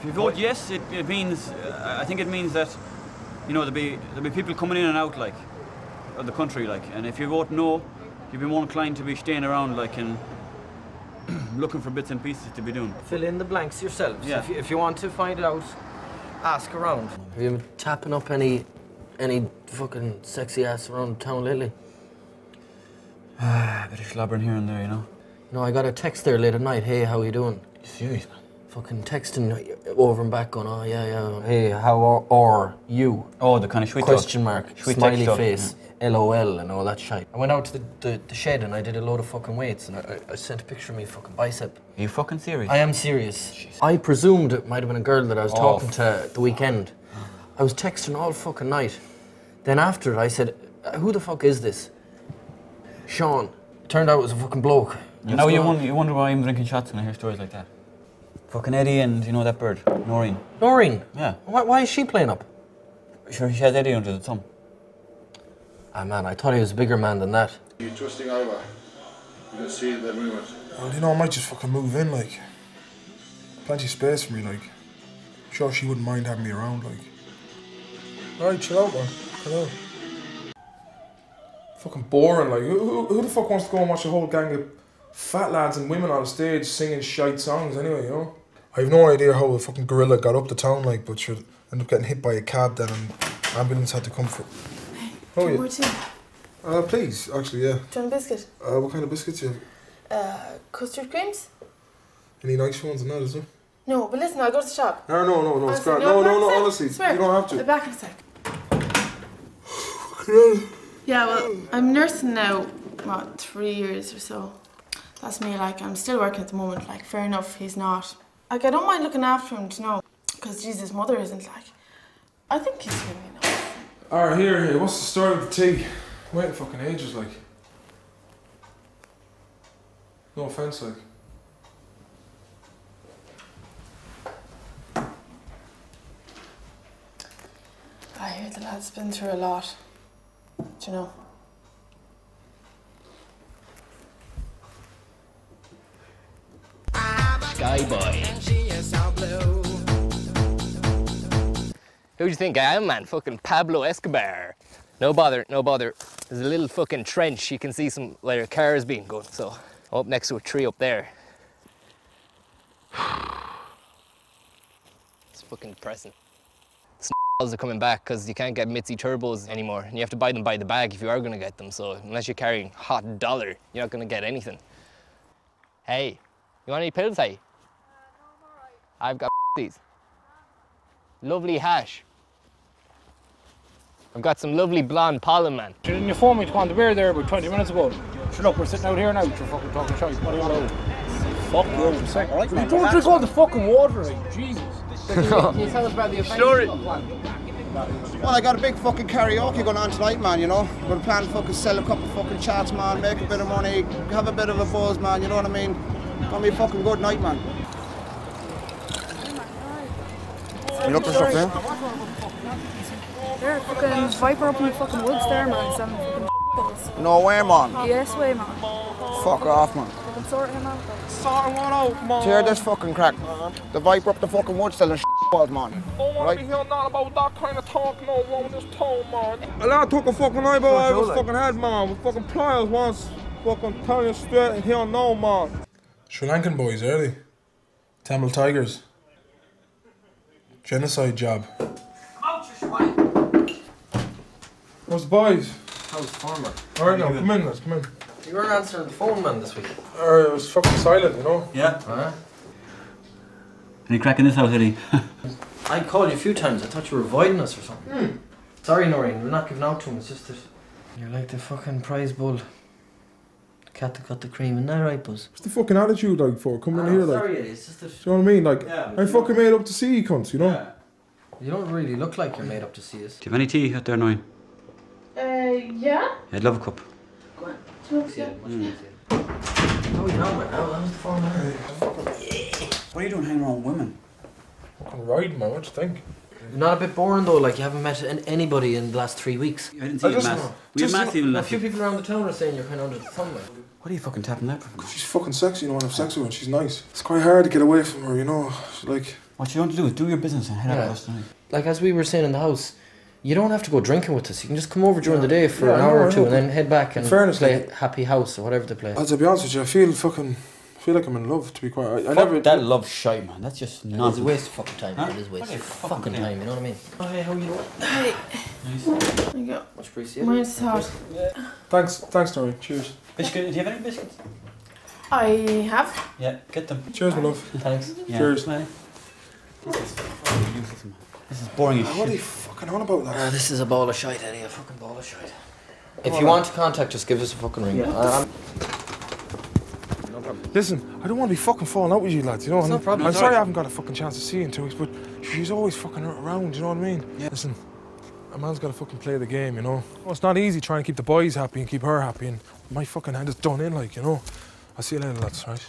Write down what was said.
If you vote yes, it, it means, uh, I think it means that, you know, there'll be, there'll be people coming in and out, like, of the country, like. And if you vote no, you'll be more inclined to be staying around, like, and looking for bits and pieces to be doing. Fill in the blanks yourselves. Yeah. If, you, if you want to find it out, ask around. Have you been tapping up any any fucking sexy ass around town lately? A bit of slobbering here and there, you know. No, I got a text there late at night. Hey, how are you doing? You serious, man? Fucking texting over and back going, oh yeah, yeah. Hey, how are, are you? Oh, the kind of sweet Question talk. mark, Sweet smiley text talk, face, LOL, and all that shit. I went out to the, the, the shed and I did a load of fucking weights and I, I- I sent a picture of me fucking bicep. Are you fucking serious? I am serious. I presumed it might have been a girl that I was Oh, talking to the weekend. I was texting all fucking night. Then after it, I said, "Uh, "Who the fuck is this?" Sean. Turned out it was a fucking bloke. You know, you wonder, you wonder why I'm drinking shots when I hear stories like that. Fucking Eddie and, you know, that bird, Noreen. Noreen. Yeah. Why, why is she playing up? Sure, she has Eddie under the thumb. Ah man, I thought he was a bigger man than that. You trusting over. You can see the movement. Well, you know, I might just fucking move in, like. Plenty of space for me, like. Sure, she wouldn't mind having me around, like. Alright, chill out, man. Chill out. Fucking boring, like. Who, who, who the fuck wants to go and watch a whole gang of fat lads and women on stage singing shite songs, anyway, you know? I have no idea how the fucking gorilla got up the town, like, but should end up getting hit by a cab then, and ambulance had to come for. Oh, One yeah. more tea. Uh, please, actually, yeah. Do you want a biscuit? Uh, what kind of biscuits you have? Uh, custard creams? Any nice ones and that, is there? No, but listen, I'll go to the shop. No, no, no, no, it's grand. No, no, no, a sec. honestly, Swear. you don't have I'll be to. back in a sec. Yeah, well, I'm nursing now, what, three years or so. That's me, like, I'm still working at the moment, like, fair enough, he's not. Like, I don't mind looking after him, do you know, because Jesus' mother isn't, like. I think he's doing enough. Alright, here, here. What's the story with the tea? Waiting fucking ages, like. No offense, like. I hear the lad's been through a lot, do you know. Sky Boy. Who do you think I am, man? Fucking Pablo Escobar. No bother, no bother. There's a little fucking trench. You can see some where cars being going. So up next to a tree up there. It's fucking depressing. Smalls are coming back because you can't get Mitzi turbos anymore, and you have to buy them by the bag if you are going to get them. So unless you're carrying hot dollar, you're not going to get anything. Hey, you want any pills, hey? I've got these. Lovely hash. I've got some lovely blonde pollen, man. Didn't you phone me to go on the beer there about 20 minutes ago? Sure, look, we're sitting out here now, you're fucking talking shite. What do you want to do? Fuck you, I'm sick. Alright, man. Don't drink all the fucking water, right? Jesus. Can you tell us about the Story. Well, I got a big fucking karaoke going on tonight, man, you know. We're planning to fucking sell a couple of fucking charts, man, make a bit of money, have a bit of a buzz, man, you know what I mean? Gonna be a fucking good night, man. You look for stuff there? There, fucking viper up in the fucking woods there, man. Some fucking balls. No way, man. Yes way, man. Fuck off, man. Fucking sort him out. Sorting one out, man. Tear this fucking crack. The viper up the fucking wood selling balls, man. Oh, Don't want Right? to hear nothing about that kind of talk no more with this tone, man. A lad took a fucking eyeball out of his fucking head, man, with fucking pliers once. Fucking telling you straight and here no, man. Sri Lankan boys, are they? Tamil Tigers. Genocide job. What's the boys? How's the farmer? Alright now, come in, let's come in. You weren't answering the phone, man, this week. Alright, it was fucking silent, you know? Yeah. Huh? Any crack in this house, Eddie? I called you a few times. I thought you were avoiding us or something. Hmm. Sorry, Noreen. We're not giving out to him. It's just that you're like the fucking prize bull. The cat that got the cream. Isn't that right, Buzz? What's the fucking attitude like for coming in here, like? sorry, It's just that Do you know what I mean? Like, Yeah, I you fucking made up to see you cunts, you know? you don't really look like you're made up to see us. Do you have any tea out there, Noreen? Uh, yeah? I'd love a cup. Go on. Do you want Yeah, to much easier. How are you now, man? How, how's the farmer? What are you doing hanging around women? Fucking riding, man, what do you think? Not a bit boring though. Like you haven't met an- anybody in the last three weeks. I didn't see I you, just- Matt. We had just- Matt even A last few week. people around the town are saying you're kind of under the thumb. Like. What are you fucking tapping that for? She's fucking sexy, you know, and have sex with her, and she's nice. It's quite hard to get away from her, you know. She's like, What you want to do is do your business and head out Yeah. of us tonight. Like as we were saying in the house, you don't have to go drinking with us. You can just come over during the day for Yeah, an I know, hour I or two know, and then head back and in fairness, play like- Happy House or whatever they play. I'll be honest with you, I feel fucking, I feel like I'm in love, to be quite. I, I never. that love shite, man. That's just It's nonsense. a waste of fucking time. Huh? It is a waste of fucking fucking time. You know what I mean? Oh, hey, how are you doing? Hey, Nice. there you go. Much appreciated. Mine's hot. Thanks, thanks, Noreen. Cheers. Biscuit? Do you have any biscuits? I have. Yeah, get them. Cheers, my love. Thanks. Yeah. Cheers. Bye. This is fucking useless, man. This is boring as What are you shit. fucking on about, lad? Uh, this is a ball of shite, Eddie. A fucking ball of shite. If you want to contact us, give us a fucking ring. Listen, I don't want to be fucking falling out with you, lads. You know. It's no I'm- problem. I'm sorry. I haven't got a fucking chance to see you in two weeks, but she's always fucking around. You know what I mean? Yeah. Listen, a man's got to fucking play the game. You know. Well, it's not easy trying to keep the boys happy and keep her happy, and my fucking hand is done in, like you know. I'll see you later, lads. Right.